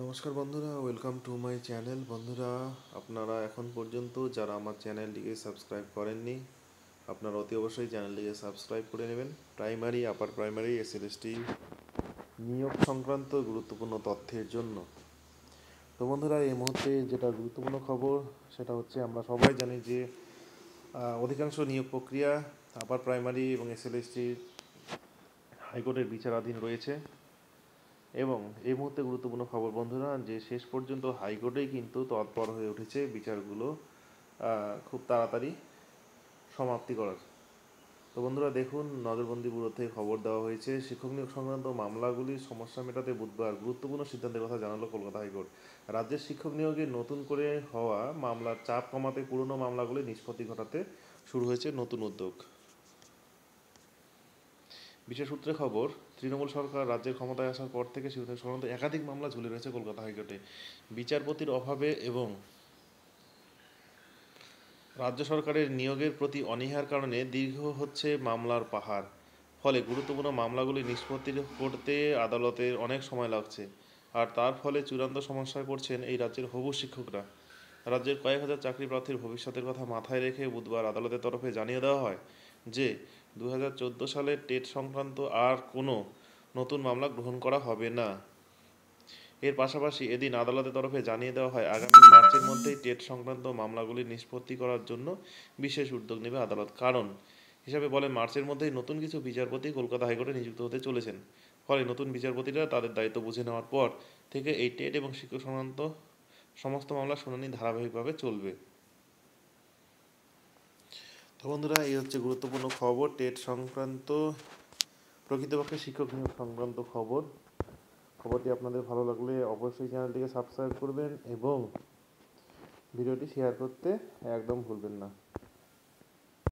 নমস্কার বন্ধুরা welcome to my channel বন্ধুরা, আপনারা এখন পর্যন্ত যারা আমার চ্যানেলটিকে সাবস্ক্রাইব করেননি, আপনারা অতি অবশ্যই চ্যানেলটিকে সাবস্ক্রাইব করে নেবেন। প্রাইমারি আপার প্রাইমারি এসএলএসটি নিয়োগ সংক্রান্ত গুরুত্বপূর্ণ তথ্যের জন্য। তো বন্ধুরা, এই মুহূর্তে যেটা গুরুত্বপূর্ণ খবর, সেটা হচ্ছে আমরা সবাই জানি যে অধিকাংশ নিয়োগ প্রক্রিয়া আপার প্রাইমারি এবং এসএলএসটির হাইকোর্টের বিচারাধীন রয়েছে। এবং এই মুহূর্তে গুরুত্বপূর্ণ খবর, বন্ধুরা, যে শেষ পর্যন্ত হাইকোর্টেই কিন্তু তৎপর হয়ে উঠেছে বিচারগুলো খুব তাড়াতাড়ি সমাপ্তি করার। তো বন্ধুরা, দেখুন, নজরবন্দি ব্যুরো থেকে খবর দেওয়া হয়েছে, শিক্ষক নিয়োগ সংক্রান্ত মামলাগুলির সমস্যা মেটাতে বুধবার গুরুত্বপূর্ণ সিদ্ধান্তের কথা জানালো কলকাতা হাইকোর্ট। রাজ্যের শিক্ষক নিয়োগে নতুন করে হওয়া মামলার চাপ কমাতে পুরনো মামলাগুলি নিষ্পত্তি ঘটাতে শুরু হয়েছে নতুন উদ্যোগ। বিশেষ সূত্রে খবর, তৃণমূল সরকার রাজ্যের ক্ষমতায় আসার পর থেকে শিক্ষক সংক্রান্ত একাধিক মামলা ঝুলে রয়েছে কলকাতা হাইকোর্টে। বিচারপতির অভাবে এবং রাজ্য সরকারের নিয়োগের প্রতি অনীহার কারণে দীর্ঘ হচ্ছে মামলার পাহাড়। ফলে গুরুত্বপূর্ণ মামলাগুলি নিষ্পত্তি করতে আদালতের অনেক সময় লাগছে। আর তার ফলে চূড়ান্ত সমস্যায় পড়ছেন এই রাজ্যের হবু শিক্ষকরা। রাজ্যের কয়েক হাজার চাকরি প্রার্থীর ভবিষ্যতের কথা মাথায় রেখে বুধবার আদালতের তরফে জানিয়ে দেওয়া হয় যে দু সালের টেট সংক্রান্ত আর কোনো নতুন মামলা গ্রহণ করা হবে না। এর পাশাপাশি এদিন আদালতের তরফে জানিয়ে দেওয়া হয়, আগামী মার্চের মধ্যেই টেট সংক্রান্ত মামলাগুলি নিষ্পত্তি করার জন্য বিশেষ উদ্যোগ নেবে আদালত। কারণ, হিসাবে বলে মার্চের মধ্যেই নতুন কিছু বিচারপতি কলকাতা হাইকোর্টে নিযুক্ত হতে চলেছেন। ফলে নতুন বিচারপতিরা তাদের দায়িত্ব বুঝে নেওয়ার পর থেকে এই টেট এবং শিক্ষক সংক্রান্ত সমস্ত মামলা শুনানি ধারাবাহিকভাবে চলবে। তো বন্ধুরা, এই হচ্ছে গুরুত্বপূর্ণ খবর, টেট সংক্রান্ত, প্রকৃতপক্ষে শিক্ষক নিয়োগ সংক্রান্ত খবর। খবরটি আপনাদের ভালো লাগলে অবশ্যই চ্যানেলটিকে সাবস্ক্রাইব করবেন এবং ভিডিওটি শেয়ার করতে একদম ভুলবেন না।